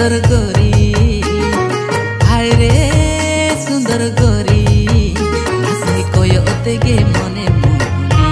सुन्दर गरी। हाय रे सुन्दर गरी। नसे कोयो ओतेगे मने मने।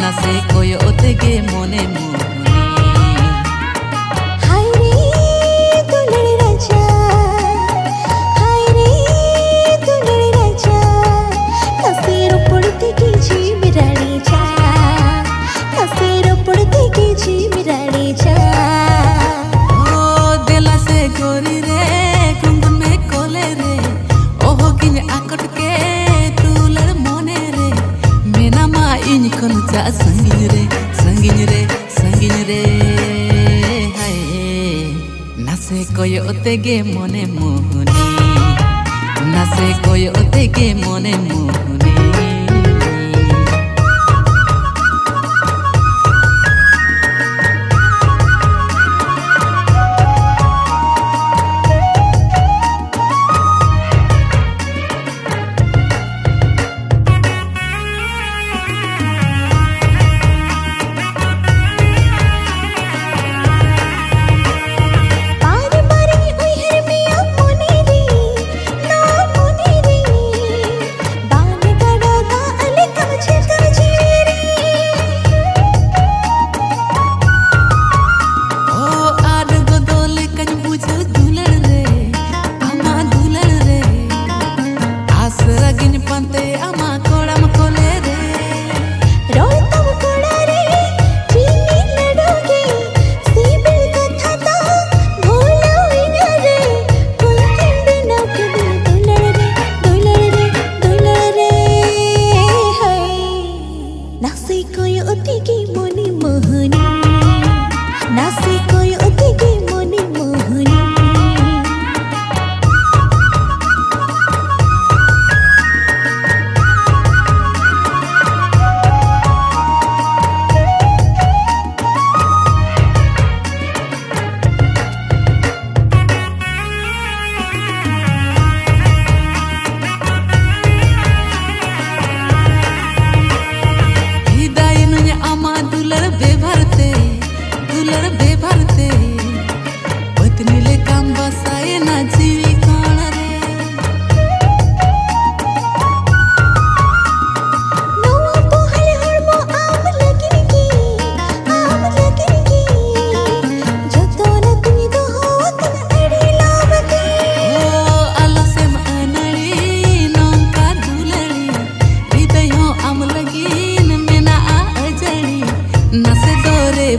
नसे कोयो ओतेगे मने मने। का संगीन रे रे रे कोयो मने मोहनी नासे कोयो तेगे मने मोहनी। Bye.